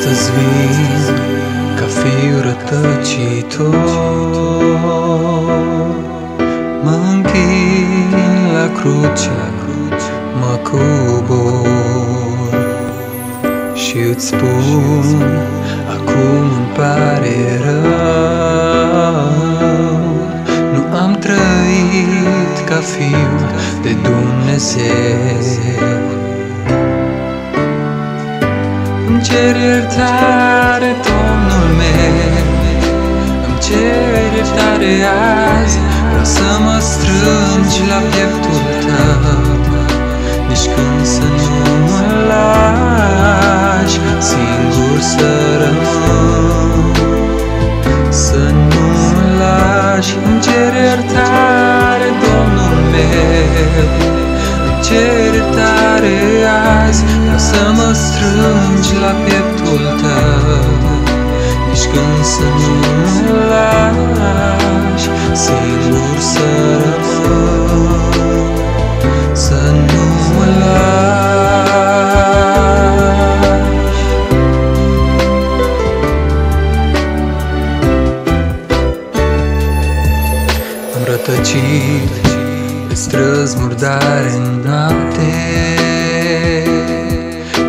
astăzi vin ca fiu rătăcitor. Mă închin la cruce, mă cobor Și îți spun, acum îmi pare rău. Nu am trăit ca fiu de Dumnezeu. Îmi cer iertare, Domnul meu. Îmi cer iertare azi Vreau să mă strângi la pieptul tău. Nici când să nu mă lași Singur să rămân. Să nu mă lași. Îmi cer iertare, Domnul meu. Îmi cer iertare azi Vreau să mă strângi la pieptul tău. Nici când să nu mă lași Singur să rămân Să nu mă lași. Am rătăcit pe străzi murdare în noapte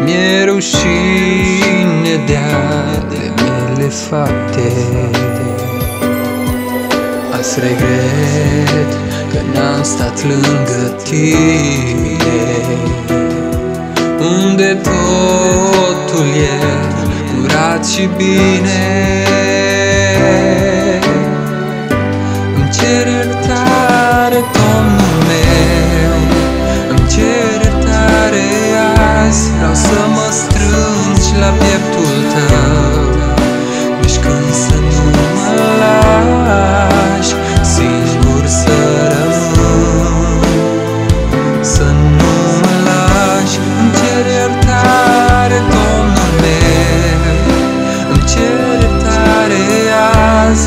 Mi-e rușine de ale mele fapte. Azi regret că n-am stat lângă tine. Unde totul e curat și bine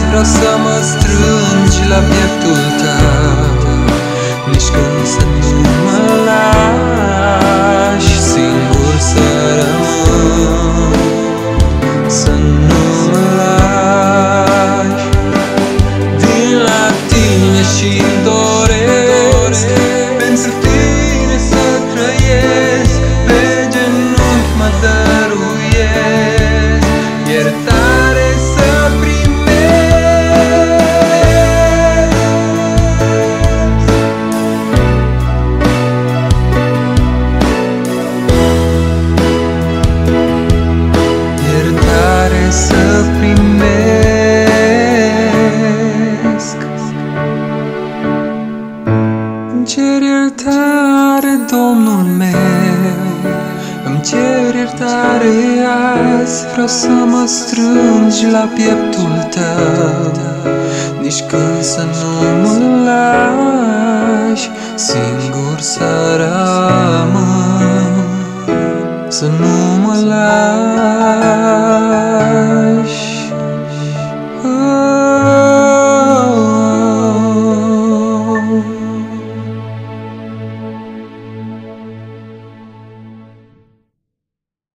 Vreau să mă strângi la pieptul tău Domnul meu Îmi cer iertare azi Vreau să mă strângi la pieptul tău. Nici când să nu mă lași Singur să rămân. Să nu mă lași